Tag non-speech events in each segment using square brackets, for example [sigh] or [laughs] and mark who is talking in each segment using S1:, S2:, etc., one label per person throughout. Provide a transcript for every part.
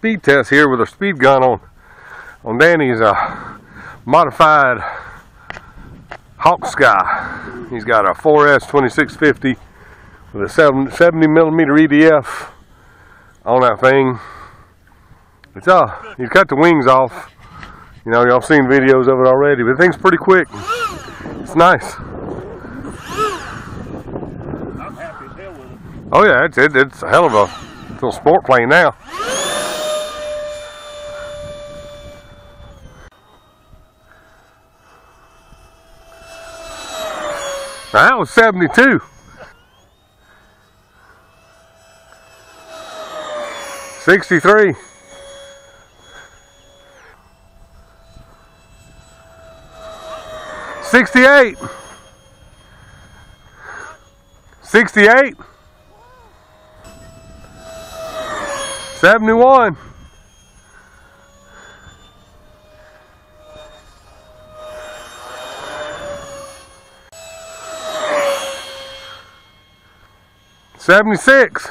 S1: speed test here with a speed gun on on Danny's uh, modified Hawk Sky. He's got a 4S 2650 with a 70 millimeter EDF on that thing. It's uh, you cut the wings off. You know, y'all seen videos of it already, but the thing's pretty quick. It's nice. Oh yeah, it's it, it's a hell of a little sport plane now. That was 72. 63. Sixty-eight. Sixty-eight. Seventy-one. 76. [laughs]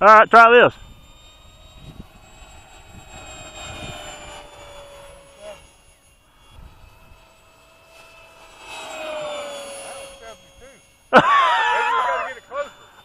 S2: All right, try this.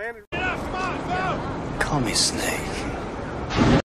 S1: man.
S3: Call me Snake.